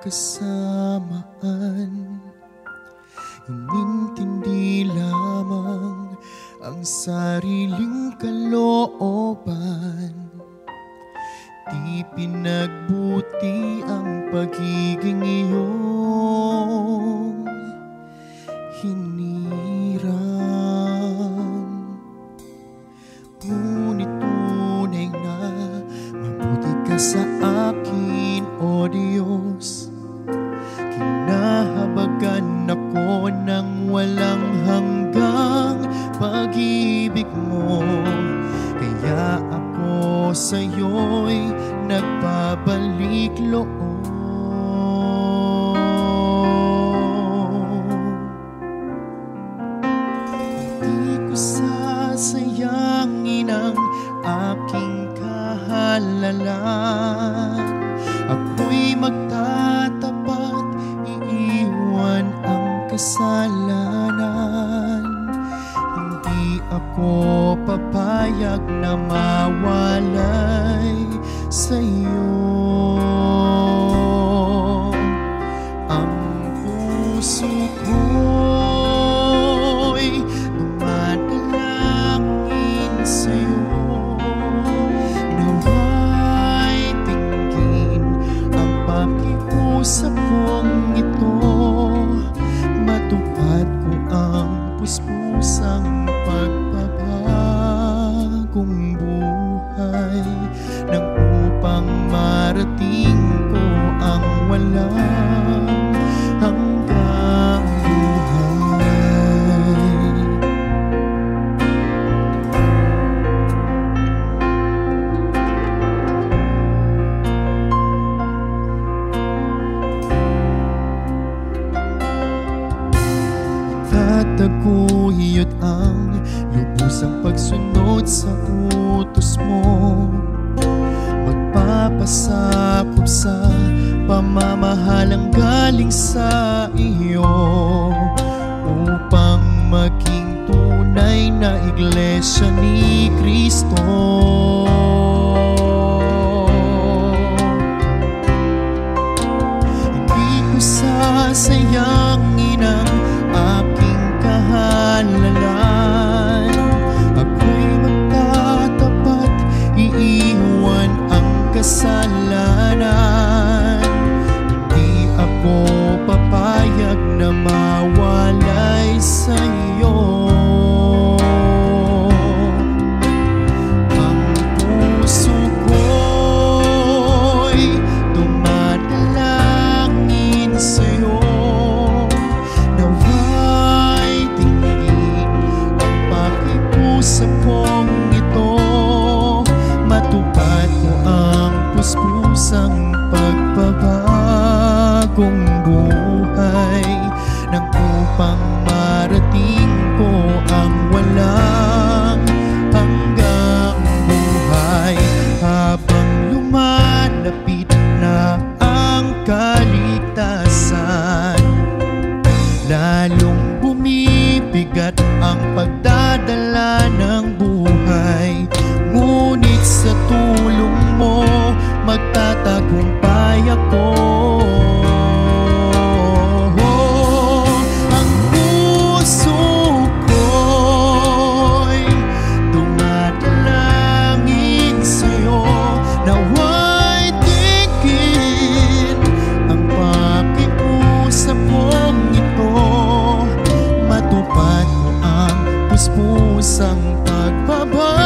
kasamaan Inintindi lamang ang sariling kalooban. Di pinagbuti ang pagiging iyong hiniram. Ngunit tunay na sa akin, O Diyos walang hanggang pag-ibig mo. Kaya ako sa'yo'y nagbabalik loob. Sasayangin ang aking kahalalan Ako'y magtatapat, kasalanan. Hindi ako papayag na mawalay sa iyo Ang puso ko'y dumadalangin sa'yo. Naway tingin ang pakiusap kong sa utos mo. Magpapasakop sa pamamahalang galing sa iyo Upang maging tunay na iglesia ni Kristo na mawalay sa iyo Ang puso ko'y dumadalangin sa'yo. Naway tingin ang pakiusap kong ito. Matupad ko ang puspusang pagpapagong buhay Nang upang marating ko ang walang hanggang buhay. Habang lumalapit na ang kaligtasan Lalong bumibigat ang pagdadala ng buhay. Ngunit sa tulong mo magtatagong Wagas pusang pagbabalik